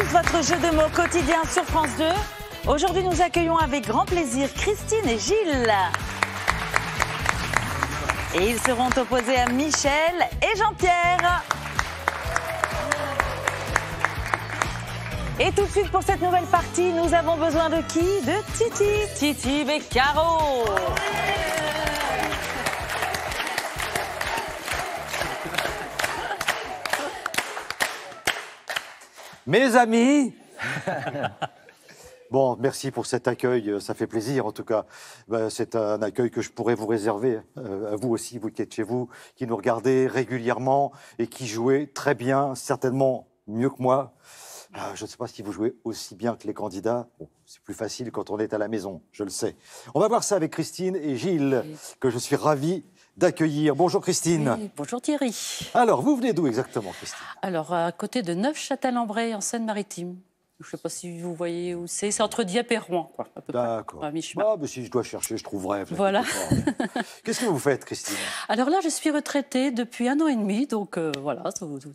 Votre jeu de mots quotidien sur France 2. Aujourd'hui, nous accueillons avec grand plaisir Christine et Gilles. Et ils seront opposés à Michel et Jean-Pierre. Et tout de suite pour cette nouvelle partie, nous avons besoin de qui? De Titi, Titi Beccaro. Mes amis Bon, merci pour cet accueil, ça fait plaisir en tout cas. Ben, c'est un accueil que je pourrais vous réserver, euh, à vous aussi, vous qui êtes chez vous, qui nous regardez régulièrement et qui jouez très bien, certainement mieux que moi. Ah, je ne sais pas si vous jouez aussi bien que les candidats. Bon, c'est plus facile quand on est à la maison, je le sais. On va voir ça avec Christine et Gilles, que je suis ravi d'accueillir. Bonjour Christine. Oui, bonjour Thierry. Alors, vous venez d'où exactement, Christine? Alors, à côté de Neuf-Châtel-en-Bray, en Seine-Maritime. Je ne sais pas si vous voyez où c'est. C'est entre Dieppe et Rouen, quoi, à peu près. D'accord. Ah, mais si je dois chercher, je trouverai. Voilà. Qu'est-ce que vous faites, Christine? Alors là, je suis retraitée depuis un an et demi, donc euh, voilà,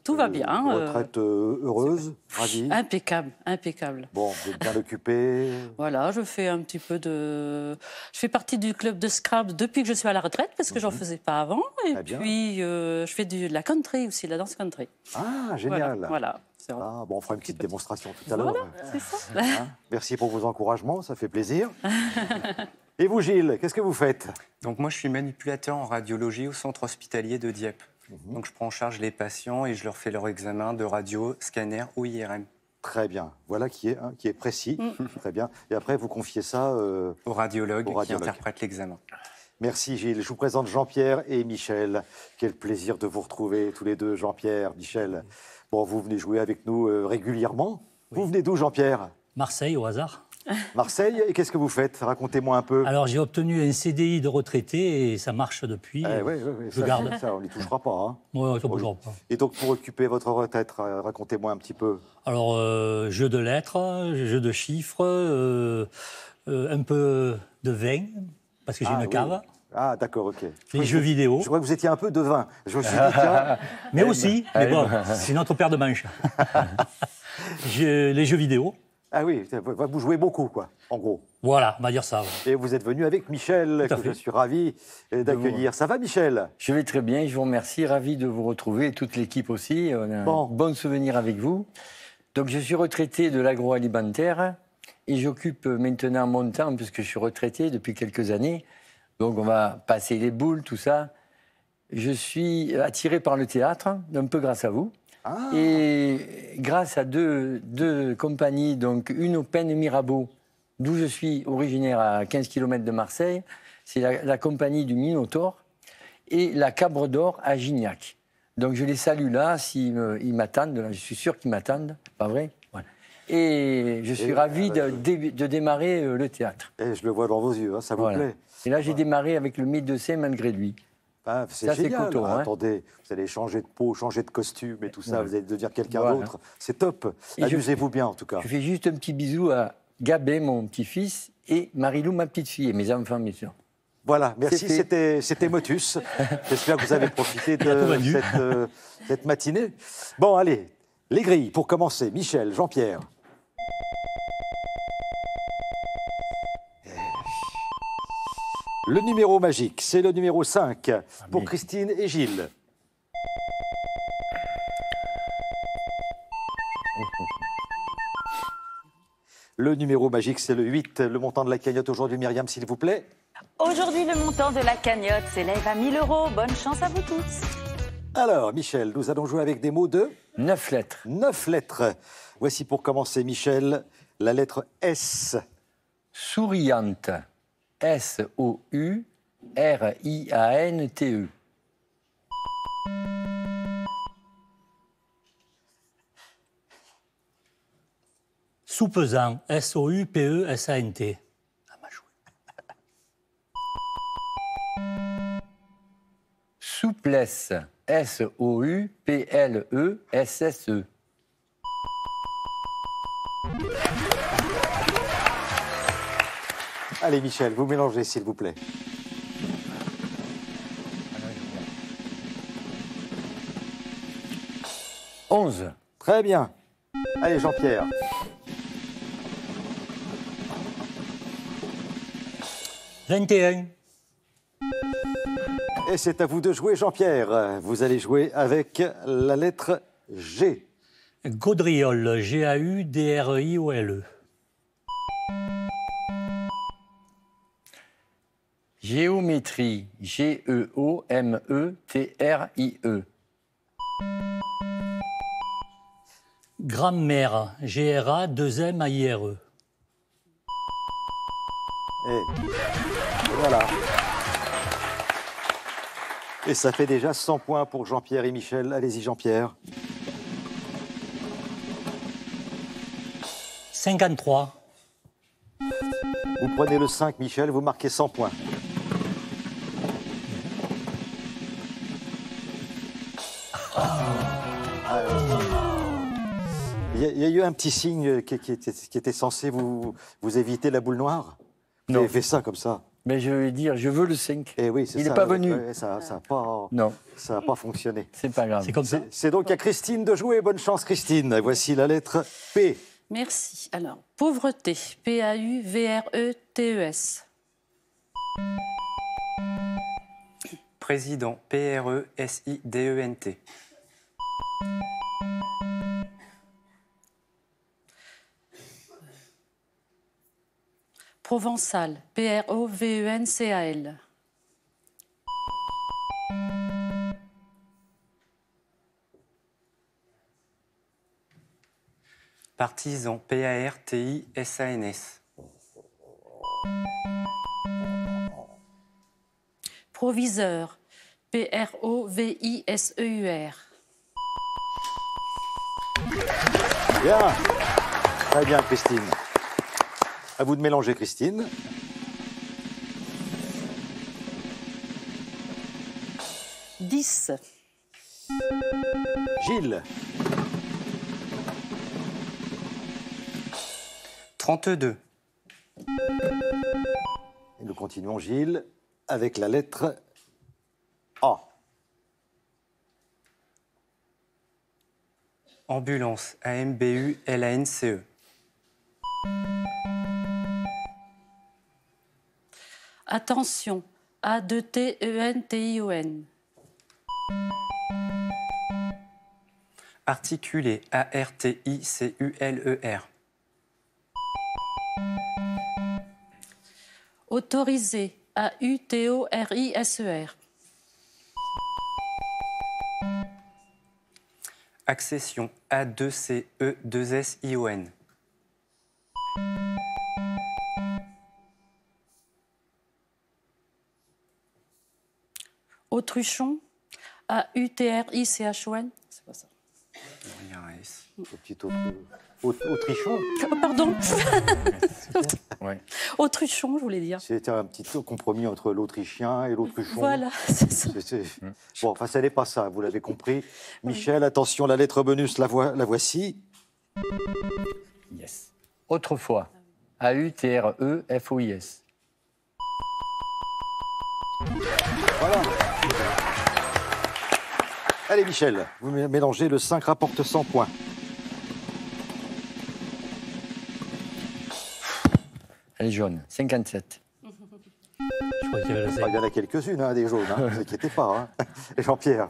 tout, va Euh, bien. euh, Retraite euh, heureuse, ravie. impeccable, impeccable. Bon, vous êtes bien occupé. Voilà, je fais un petit peu de. Je fais partie du club de Scrabble depuis que je suis à la retraite, parce que j'en faisais pas avant. Et Mhm. Puis, euh, je fais de la country aussi, de la danse country. Ah, Voilà, génial. Voilà. Ah, bon, on fera une petite Petit- démonstration tout à l'heure. Voilà, c'est ça. Hein Merci pour vos encouragements, ça fait plaisir. Et vous, Gilles, qu'est-ce que vous faites? Donc moi, je suis manipulateur en radiologie au centre hospitalier de Dieppe. Mhm. Donc je prends en charge les patients et je leur fais leur examen de radio, scanner ou IRM. Très bien. Voilà qui est, hein, qui est précis. Mm. Très bien. Et après, vous confiez ça. euh, Au radiologue, Au radiologue. qui interprète l'examen. Merci, Gilles. Je vous présente Jean-Pierre et Michel. Quel plaisir de vous retrouver tous les deux, Jean-Pierre, Michel. Bon, vous venez jouer avec nous euh, régulièrement. Vous venez d'où, Jean-Pierre? Marseille au hasard. Marseille. Et qu'est-ce que vous faites? Racontez-moi un peu. Alors j'ai obtenu un CDI de retraité et ça marche depuis. Eh, je ça, garde. Ça, on n'y touchera pas. hein. Ouais, ça bougera pas. Et donc, pour occuper votre retraite, racontez-moi un petit peu. Alors euh, jeu de lettres, jeu de chiffres, euh, euh, un peu de vin parce que j'ai Ah, une oui. cave. Ah, d'accord, ok. Les jeux vidéo, Je crois que vous étiez un peu devin. Je me suis dit, tiens, mais aussi, mais bon, c'est notre paire de manches. Les jeux vidéo, ah oui, vous jouez beaucoup, quoi, en gros. voilà, on va dire ça. ouais. Et vous êtes venu avec Michel, que fait. je suis ravi euh, d'accueillir. Ça va, Michel? Je vais très bien, je vous remercie, ravi de vous retrouver, et toute l'équipe aussi. On a Bon. un bon souvenir avec vous. Donc je suis retraité de l'agroalimentaire et j'occupe maintenant mon temps, puisque je suis retraité depuis quelques années. Donc on va passer les boules, tout ça. Je suis attiré par le théâtre, un peu grâce à vous. Ah, Et grâce à deux, deux compagnies, donc une au Pen Mirabeau, d'où je suis originaire à 15 km de Marseille, c'est la, la compagnie du Minotaure, et la Cabre d'Or à Gignac. Donc je les salue là, s'ils m'attendent, je suis sûr qu'ils m'attendent, pas vrai? Et je suis Et, ravi euh, de, de démarrer euh, le théâtre. et je le vois dans vos yeux, hein, ça vous Voilà. plaît Et là j'ai démarré avec le médecin malgré lui. Ah, C'est génial. coton, Ah, hein. Attendez, vous allez changer de peau, changer de costume et tout ça, vous allez devenir quelqu'un Voilà. d'autre. C'est top. Amusez-vous bien, en tout cas. Je fais juste un petit bisou à Gabin, mon petit-fils, et Marilou, ma petite-fille, et mes enfants, bien sûr. Voilà, merci, c'était Motus. J'espère que vous avez profité de cette, euh, cette matinée. Bon, allez, les grilles, pour commencer. Michel, Jean-Pierre. Le numéro magique, c'est le numéro 5 pour mais- Christine et Gilles. Le numéro magique, c'est le 8. Le montant de la cagnotte aujourd'hui, Myriam, s'il vous plaît. Aujourd'hui, le montant de la cagnotte s'élève à 1000 euros. Bonne chance à vous tous. Alors, Michel, nous allons jouer avec des mots de Neuf lettres. neuf lettres. Voici pour commencer, Michel, la lettre S. Souriante. S-O-U-R-I-A-N-T-E. Soupesant, S-O-U-P-E-S-A-N-T. Ah, m'a joué. Souplesse. S-O-U-P-L-E-S-S-E. Allez, Michel, vous mélangez, s'il vous plaît. Onze. Très bien. Allez, Jean-Pierre. « 21. Et c'est à vous de jouer, Jean-Pierre. Vous allez jouer avec la lettre G. Gaudriol, G-A-U-D-R-I-O-L-E. Géométrie, E G-E-O-M-E-T-R-I-E. Grammaire, G-R-A-2-M-A-I-R-E. Et voilà. Et ça fait déjà 100 points pour Jean-Pierre et Michel. Allez-y, Jean-Pierre. 53. Vous prenez le 5, Michel, vous marquez 100 points. Il y, a- il y a eu un petit signe qui, qui était, qui était censé vous, vous éviter la boule noire? Vous Non. avez fait ça comme ça? Mais je vais dire, je veux le 5. Eh oui, c'est Il n'est pas venu. Ouais, ça n'a pas, Non, ça n'a pas fonctionné. c'est pas grave. C'est comme ça. C'est donc à Christine de jouer. Bonne chance, Christine. Voici la lettre P. Merci. Alors, pauvreté, P-A-U-V-R-E-T-E-S. Président, P-R-E-S-I-D-E-N-T. Provençal, P-R-O-V-E-N-C-A-L. Partisan, P-A-R-T-I-S-A-N-S. Proviseur, P-R-O-V-I-S-E-U-R. Bien. Très bien, Christine. À vous de mélanger, Christine. Dix. Gilles. 32. Et nous continuons, Gilles, avec la lettre A. Ambulance, A-M-B-U-L-A-N-C-E. Attention, A-D-T-E-N-T-I-O-N. Articulé, A-R-T-I-C-U-L-E-R. Autorisé, A-U-T-O-R-I-S-E-R. Accession, A-2-C-E-2-S-I-O-N. Autruchon, A-U-T-R-I-C-H-O-N. C'est pas ça. Il y a un S. Autrichon. Oh, pardon, Ouais. Autruchon, je voulais dire. C'était un petit compromis entre l'Autrichien et l'Autruchon. Voilà, c'est ça. Bon, enfin, ce n'est pas ça, vous l'avez compris. Michel, attention, la lettre bonus, la, voi- la voici. Yes. Autrefois, A-U-T-R-E-F-O-I-S. Voilà. Allez, Michel, vous mé- mélangez le 5 rapporte 100 points. Elle est jaune, 57. Je crois qu'il y Ah, zéro. il y en a quelques-unes, hein, des jaunes, hein, ne vous inquiétez pas. hein. Et Jean-Pierre,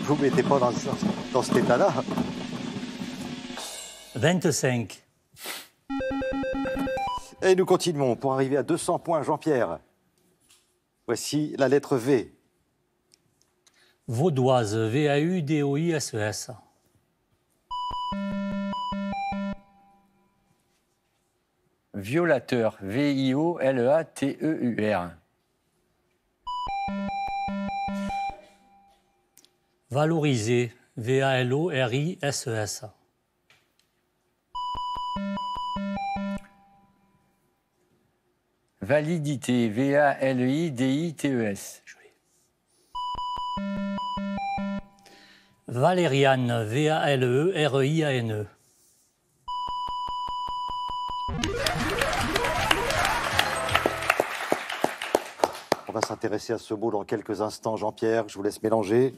vous ne mettez pas dans, ce- dans cet état-là. 25. Et nous continuons pour arriver à 200 points, Jean-Pierre. Voici la lettre V. Vaudoise, V-A-U-D-O-I-S-E-S. Violateur, V-I-O-L-E-A-T-E-U-R. Valorisé, V-A-L-O-R-I-S-E-S. Validité, V-A-L-I-D-I-T-E-S. Valériane, V-A-L-E-R-I-A-N-E. On va s'intéresser à ce mot dans quelques instants, Jean-Pierre. Je vous laisse mélanger.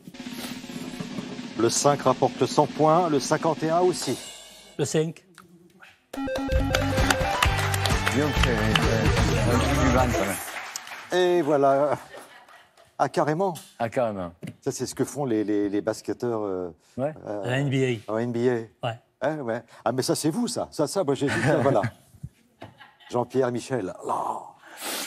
Le 5 rapporte 100 points, le 51 aussi. Le 5. Disons que c'est c'est un truc du ventre. là. Et voilà. Ah, carrément. Ah, carrément. Ça, c'est ce que font les, les, les basketteurs euh, Ouais. euh, La NBA. en NBA. Ouais. Hein, ouais. Ah, mais ça, c'est vous, ça. Ça, ça, moi, j'ai dit, ça, voilà. Jean-Pierre Michel. Là.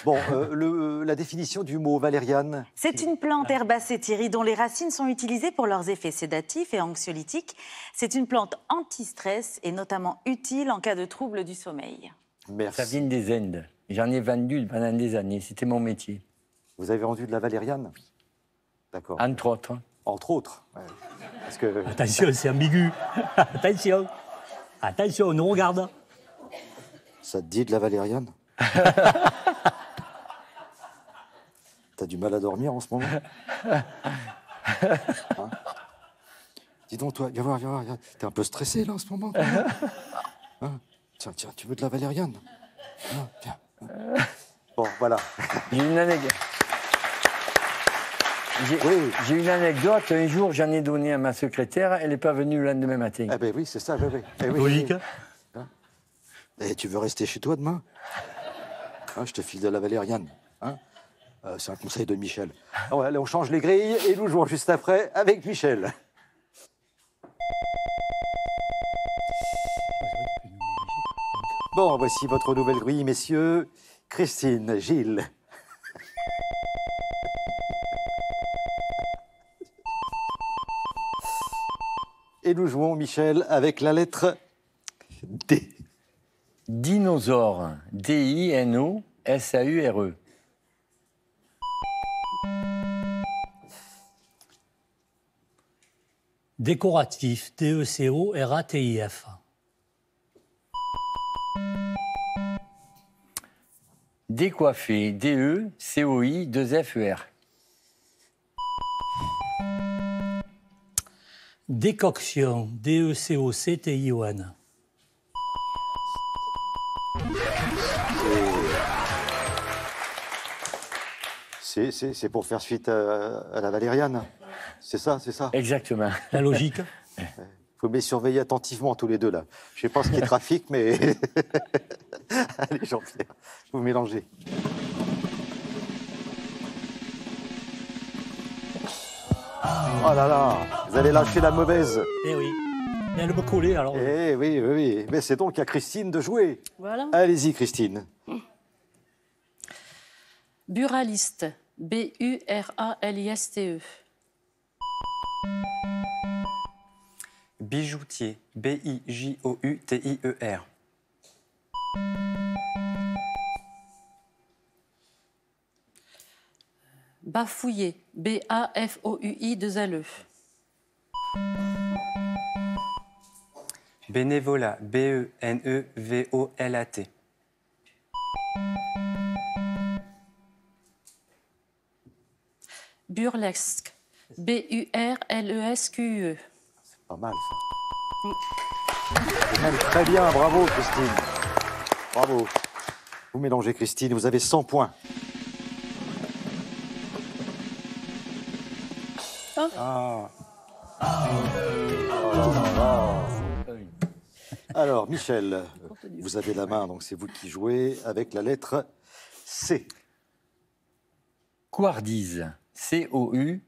Bon, euh, le- la définition du mot valériane. C'est une plante herbacée, Thierry, dont les racines sont utilisées pour leurs effets sédatifs et anxiolytiques. C'est une plante anti-stress et notamment utile en cas de troubles du sommeil. Merci. Ça vient des Indes. J'en ai vendu pendant des années. C'était mon métier. Vous avez vendu de la valériane D'accord. Entre autres. hein. Entre autres. ouais. Parce que Attention, c'est ambigu. Attention. Attention, on nous regarde. ça te dit de la valériane T'as du mal à dormir en ce moment Hein Dis donc, toi, viens voir, viens voir. viens. T'es un peu stressé, là, en ce moment Hein Tiens, tiens, tu veux de la valériane Hein, Tiens. Bon, voilà. J'ai une anecdote. J'ai Oui. une anecdote. Un jour, j'en ai donné à ma secrétaire. Elle n'est pas venue le lendemain matin. Eh ben oui, c'est ça, oui, oui. Eh oui, Logique. oui. Eh, tu veux rester chez toi demain? Hein, Je te file de la valériane. Hein? Euh, c'est un conseil de Michel. Ah allez, on change les grilles et nous jouons juste après avec Michel. Bon, voici votre nouvelle grille, messieurs. Christine, Gilles. Et nous jouons, Michel, avec la lettre D. Dinosaure. D-I-N-O-S-A-U-R-E. Décoratif. E D-E-C-O-R-A-T-I-F. Décoiffé. D-E-C-O-I-2-F-E-R. Décoction. D-E-C-O-C-T-I-O-N. C'est- C'est c'est pour faire suite à, à la valériane. C'est ça, c'est ça. Exactement. La logique. faut me les surveiller attentivement tous les deux là. Je sais pas ce qui est trafic, mais allez Jean-Pierre, vous mélangez. Oh là là, vous allez lâcher la mauvaise. Eh oui. Mais elle me collait alors. Eh oui, oui, oui. Mais c'est donc à Christine de jouer. Voilà. Allez-y, Christine. Buraliste. B-U-R-A-L-I-S-T-E. Bijoutier. B-I-J-O-U-T-I-E-R. Bafouiller. B-A-F-O-U-I-2-L-E. Bénévolat. E B-E-N-E-V-O-L-A-T. Burlesque. B-U-R-L-E-S-Q-U-E. Pas mal ça. C'est même très bien, bravo Christine. Bravo. Vous mélangez Christine, vous avez 100 points. Ah, Alors, Michel, vous avez la main, donc c'est vous qui jouez avec la lettre C. Couardise. C-O-U-A-R-D-I-S-E.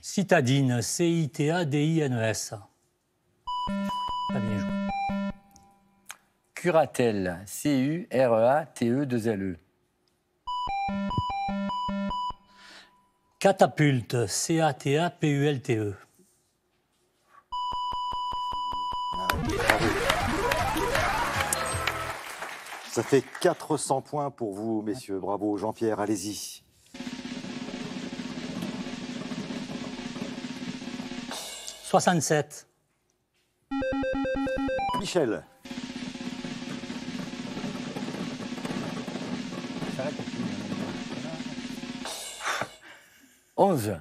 Citadine. C-I-T-A-D-I-N-E-S. Curatelle. C-U-R-E-A-T-E-2-L-E. Catapulte. C-A-T-A-P-U-L-T-E. Ça fait 400 points pour vous, messieurs. Bravo, Jean-Pierre, allez-y. « 67. Michel, 11.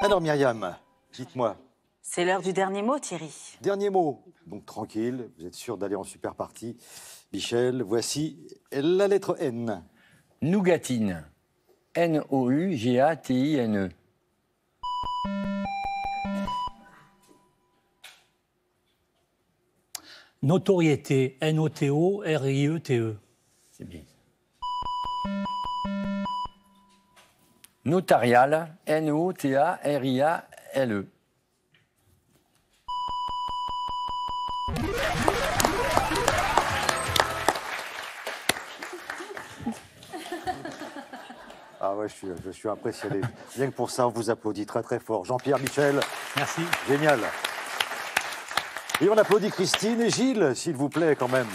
alors Myriam, dites-moi, C'est l'heure du dernier mot, Thierry. dernier mot. Donc tranquille, vous êtes sûr d'aller en super partie. Michel, voici la lettre N. Nougatine. N-O-U-G-A-T-I-N-E. Notoriété, N-O-T-O-R-I-E-T-E. C'est bien. Notarial. N-O-T-A-R-I-A-L-E. Ah ouais, je suis, je suis impressionné. Rien que pour ça, on vous applaudit très très fort. Jean-Pierre, Michel, Merci. génial. Et on applaudit Christine et Gilles, s'il vous plaît, quand même.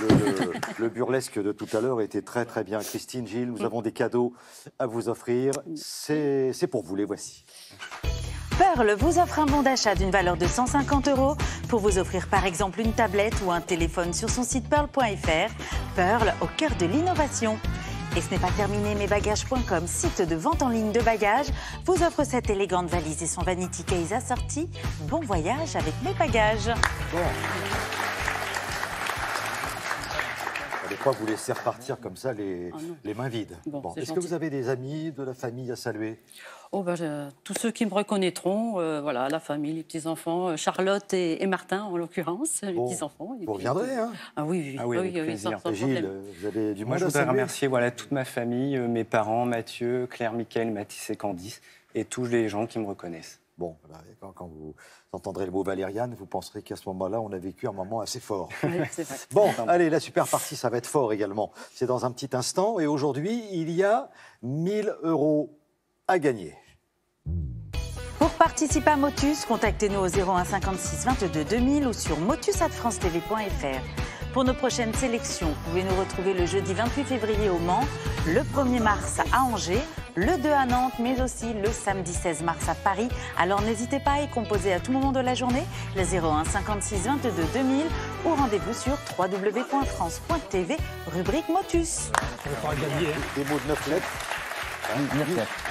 Le, le- le burlesque de tout à l'heure était très très bien. Christine, Gilles, nous avons des cadeaux à vous offrir. C'est pour vous, les voici. Pearl vous offre un bon d'achat d'une valeur de 150 euros pour vous offrir par exemple une tablette ou un téléphone sur son site pearl.fr. Pearl au cœur de l'innovation. Et ce n'est pas terminé, mesbagages.com, site de vente en ligne de bagages, vous offre cette élégante valise et son vanity case assorti. Bon voyage avec mes bagages. Pas vous laisser repartir comme ça les, Ah les mains vides. Bon, Bon, c'est Est-ce que vous avez des amis, de la famille à saluer? Oh, ben, tous ceux qui me reconnaîtront, euh, voilà, la famille, les petits-enfants, euh, Charlotte et, et Martin en l'occurrence, les Bon, petits-enfants. Et Vous puis- reviendrez, hein? Ah oui, oui, Ah oui, avec plaisir. Gilles, problème. vous avez du Moi, monde je voudrais remercier voilà, toute ma famille, euh, mes parents, Mathieu, Claire, Mickaël, Mathis et Candice, et tous les gens qui me reconnaissent. Bon, quand, vous entendrez le mot Valériane, vous penserez qu'à ce moment-là, on a vécu un moment assez fort. Oui, c'est vrai. Bon, allez, la super partie, ça va être fort également. C'est dans un petit instant. Et aujourd'hui, il y a 1000 euros à gagner. Pour participer à Motus, contactez-nous au 01 56 22 2000 ou sur motus@francetv.fr. Pour nos prochaines sélections, vous pouvez nous retrouver le jeudi 28 février au Mans, le 1er mars à Angers, le 2 à Nantes, mais aussi le samedi 16 mars à Paris. Alors n'hésitez pas à y composer à tout moment de la journée, le 01 56 22 2000 ou rendez-vous sur www.france.tv, rubrique Motus. Hein. Des mots de 9 lettres.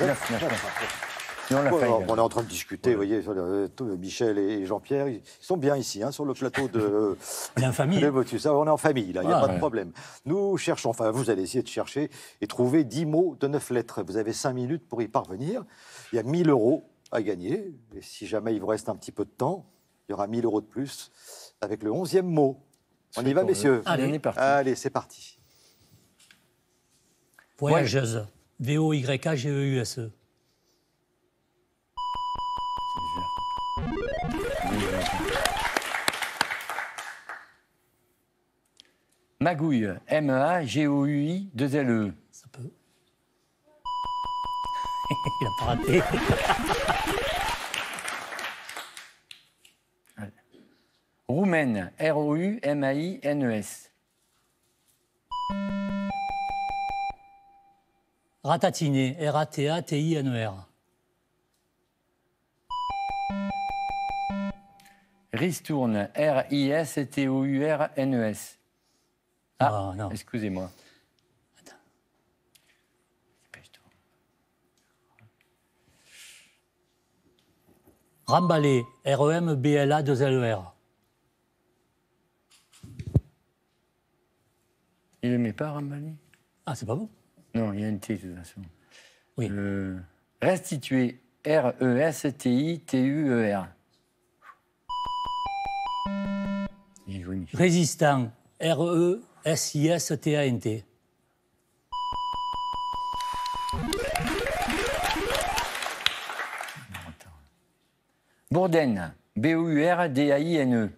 Neuf lettres, on l'a Bon, fait. alors, on est en train de discuter, vous voyez, euh, tout- Michel et Jean-Pierre, ils sont bien ici, hein, sur le plateau de, On est en famille. de Motus. Ah, on est en famille, là, il n'y a Ah, pas de problème. Nous cherchons, enfin, vous allez essayer de chercher et trouver 10 mots de 9 lettres. Vous avez 5 minutes pour y parvenir. Il y a 1000 euros à gagner. Et si jamais il vous reste un petit peu de temps, il y aura 1000 euros de plus avec le 11e mot. On y va, pour messieurs Allez, on est parti. Allez, c'est parti. Voyageuse. V-O-Y-A-G-E-U-S-E. Magouille. M-A-G-O-U-I 2 L-E. Ça peut. Il a pas raté. Roumaine. R-O-U-M-A-I-N-E-S. Ratatiné. R-A-T-A-T-I-N-E-R. Ristourne. R-I-S-T-O-U-R-N-E-S. Ah, Ah, non. excusez-moi. Dépêche-toi. Remballé. E R-E-M-B-L-A-2-L-E-R. Il ne met pas Rambali Ah, c'est pas bon Non, il y a une T de toute façon. Oui. Euh, restituer. R-E-S-T-I-T-U-E-R. J'ai joué Michel. Résistant. E R-E-S-I-S-T-A-N-T. Bourdaine. B-O-U-R-D-A-I-N-E.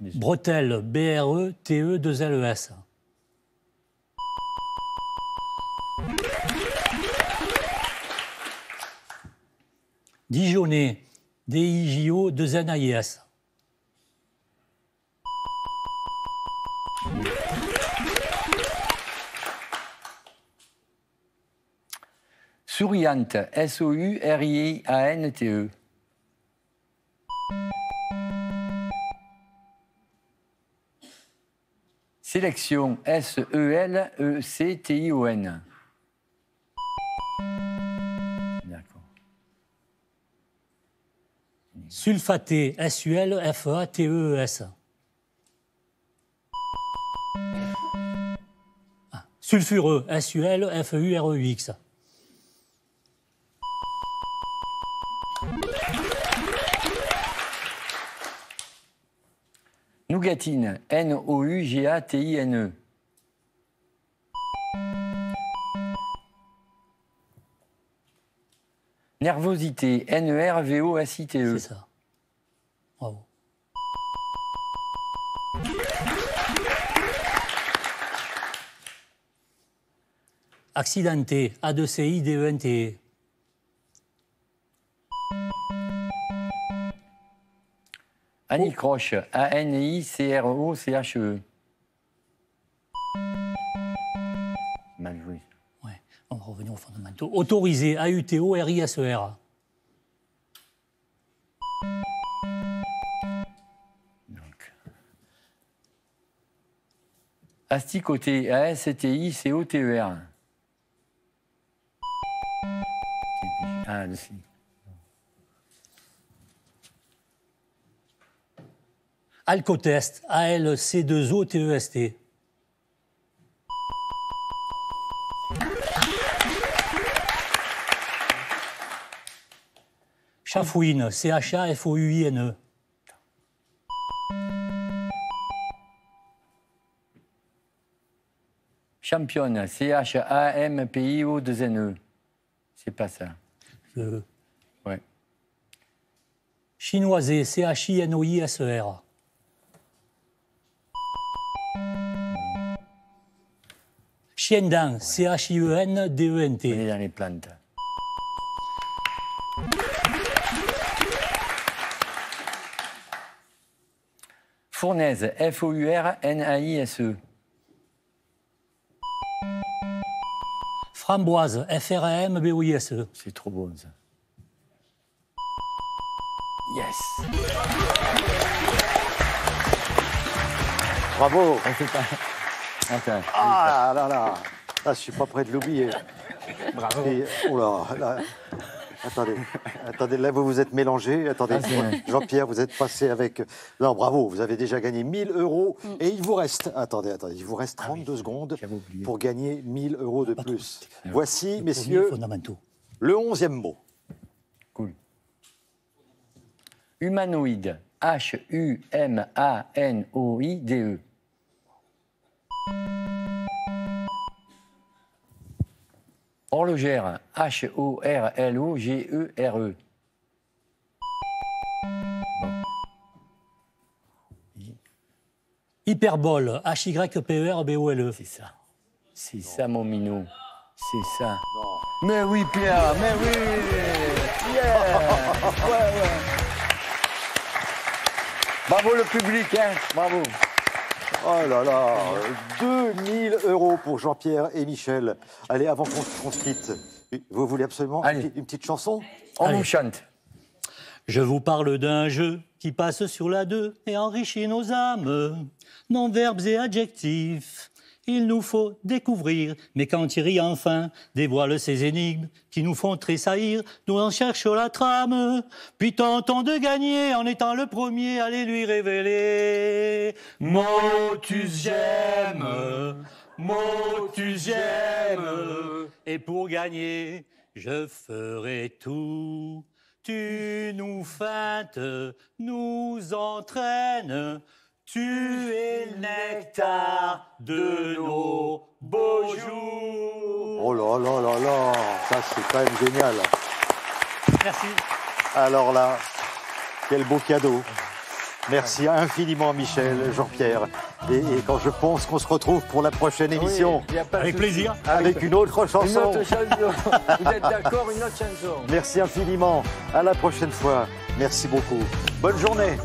Bretelle. E B-R-E-T-E-2-L-E-S. Dijonais. D-I-J-O-2-N-A-I-S. Souriante. S-O-U-R-I-A-N-T-E. Sélection. E S-E-L-E-C-T-I-O-N. D'accord. Sulfaté, S-U-L, F-A-T-E-E-S. Ah, Sulfureux, S-U-L, Nougatine, N-O-U-G-A-T-I-N-E. Nervosité, C'est N-E-R-V-O-S-I-T-E. ça. Bravo. Accidenté, A-2-C-I-D-E-N-T-E. Anicroche, A-N-I-C-R-O-C-H-E. Mal joué. Ouais, on va revenir aux fondamentaux. Autorisé, A-U-T-O-R-I-S-E-R. Donc. Asticoté, A-S-T-I-C-O-T-E-R. Ah, le si. Alcotest, A-L-C-2-O-T-E-S-T. Chafouine, C-H-A-F-O-U-I-N-E. Championne, C-H-A-M-P-I-O-2-N-E. C'est pas ça. Euh, Ouais. Chinoisé, C-H-I-N-O-I-S-E-R. Chiendang, On C-H-I-E-N-D-E-N-T. est dans les plantes. Fournaise, F-O-U-R-N-A-I-S-E. Framboise, F-R-A-M-B-O-I-S-E. C'est trop bon ça. Yes Bravo On fait pas. Ah là là Ah, je suis pas prêt de l'oublier. Bravo. Et- oh là, là. Attendez, attendez, là vous vous êtes mélangé. Attendez, Ah. Jean-Pierre, vous êtes passé avec. Non, bravo, vous avez déjà gagné 1000 euros et il vous reste. Attendez, attendez, il vous reste 32 secondes j'avais oublié. pour gagner 1000 euros de plus. Voici, messieurs, fondamentaux. le 11e mot. Cool. Humanoïde. H-U-M-A-N-O-I-D-E. Horlogère. H-O-R-L-O-G-E-R-E. Hyperbole, H-Y-P-E-R-B-O-L-E. C'est ça. C'est ça, mon minou. C'est ça. Mais oui, Pierre, mais oui Yeah Ouais, ouais. Bravo le public, hein Bravo. Oh là là 2000 euros pour Jean-Pierre et Michel. Allez, avant qu'on se quitte, vous voulez absolument une Allez. petite- une petite chanson? On vous chante. Je vous parle d'un jeu qui passe sur la deux et enrichit nos âmes. Non verbes et adjectifs, il nous faut découvrir. Mais quand Thierry enfin dévoile ces énigmes qui nous font tressaillir, nous en cherchons la trame. Puis tentons de gagner en étant le premier à les lui révéler. Motus j'aime, motus j'aime. Et pour gagner, je ferai tout. Tu nous feintes, nous entraînes. Tu es le nectar de nos beaux jours. Oh là là là là Ça, c'est quand même génial. Merci. Alors là, quel beau cadeau. Merci infiniment, Michel, Jean-Pierre. Et, et quand je pense qu'on se retrouve pour la prochaine émission, Oui, Avec plaisir. avec une autre Une chanson. autre chanson. Vous êtes d'accord Une autre chanson. Merci infiniment. À la prochaine fois. Merci beaucoup. Bonne journée.